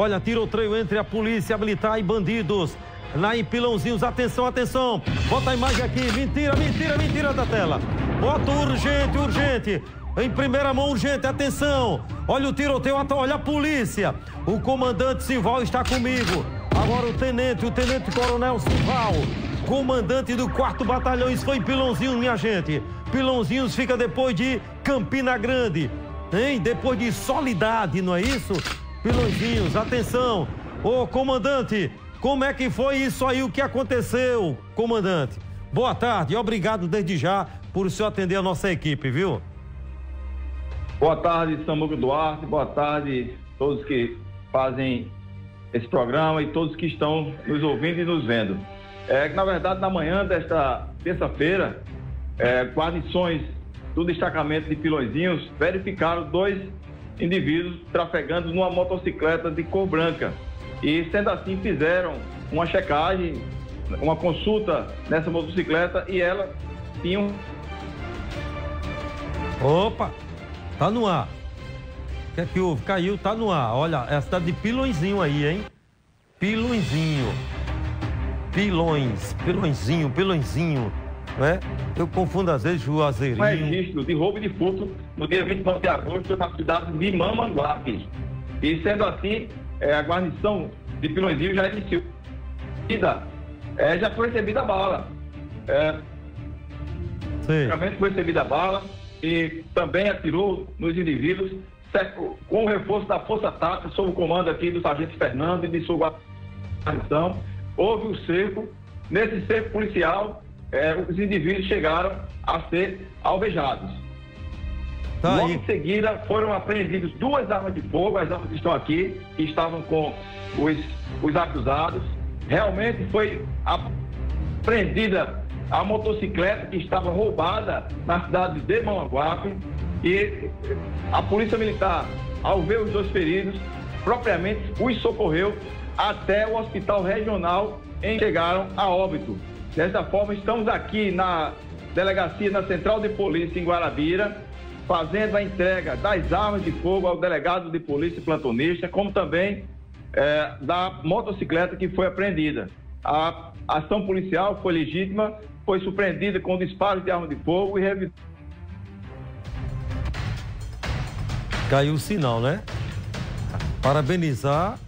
Olha, tiroteio entre a polícia militar e bandidos. Lá em Pilãozinhos, atenção, atenção. Bota a imagem aqui. Mentira, mentira, mentira da tela. Bota urgente, urgente. Em primeira mão, urgente, atenção. Olha o tiroteio, olha a polícia. O comandante Simval está comigo. Agora o tenente, o tenente coronel Simval. Comandante do 4 Batalhão, isso foi em Pilãozinhos, minha gente. Pilãozinhos fica depois de Campina Grande. Hein? Depois de Solidade, não é isso? Pilãozinhos, atenção. Ô, comandante, como é que foi isso aí? O que aconteceu, comandante? Boa tarde, obrigado desde já por o senhor atender a nossa equipe, viu? Boa tarde, Samuco Duarte, boa tarde todos que fazem esse programa e todos que estão nos ouvindo e nos vendo. É que, na verdade, na manhã desta terça-feira, é, guarnições do destacamento de Pilõezinhos verificaram dois indivíduos trafegando numa motocicleta de cor branca e, sendo assim, fizeram uma checagem, uma consulta nessa motocicleta e ela tinha um. Opa! Tá no ar. O que é que houve? Caiu, tá no ar. Olha, é a cidade de Pilõezinho aí, hein? Pilõezinho. Pilões, Pilõezinho, Pilõezinho. Né? Eu confundo às vezes Juazeirinho. Um registro de roubo de furto no dia 29 de agosto na cidade de Mamanguape. E sendo assim, é, a guarnição de Pilõezinho já iniciou. É, já foi recebida a bala. É, foi recebida a bala e também atirou nos indivíduos com o reforço da Força Tática, sob o comando aqui do Sargento Fernando e de sua guarnição. Houve o um cerco. Nesse cerco policial, é, os indivíduos chegaram a ser alvejados. Tá Logo aí. em seguida, foram apreendidas duas armas de fogo, as armas que estão aqui, que estavam com os, os acusados. Realmente foi apreendida a motocicleta que estava roubada na cidade de Mamanguape e a Polícia Militar, ao ver os dois feridos, propriamente os socorreu até o Hospital Regional em chegaram a óbito. Dessa forma, estamos aqui na delegacia, na Central de Polícia em Guarabira, fazendo a entrega das armas de fogo ao delegado de polícia plantonista, como também é, da motocicleta que foi apreendida. A ação policial foi legítima, foi surpreendida com disparos de arma de fogo e revisou. Caiu o sinal, né? Parabenizar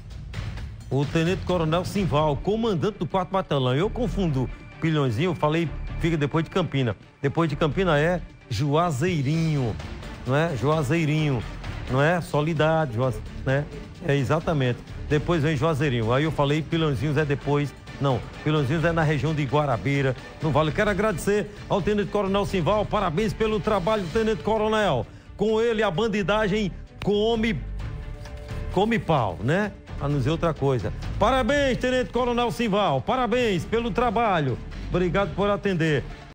o Tenente Coronel Simval, comandante do 4 Batalhão. Eu confundo Pilhõezinho, falei, fica depois de Campina. Depois de Campina é Juazeirinho, não é? Juazeirinho, não é? Solidade, Juaz... né? É exatamente. Depois vem Juazeirinho. Aí eu falei Pilãozinhos é depois. Não, Pilãozinhos é na região de Guarabira, no Vale. Quero agradecer ao Tenente Coronel Simval, parabéns pelo trabalho, Tenente Coronel. Com ele a bandidagem come, come pau, né? A dizer outra coisa. Parabéns, Tenente Coronel Simval, parabéns pelo trabalho. Obrigado por atender.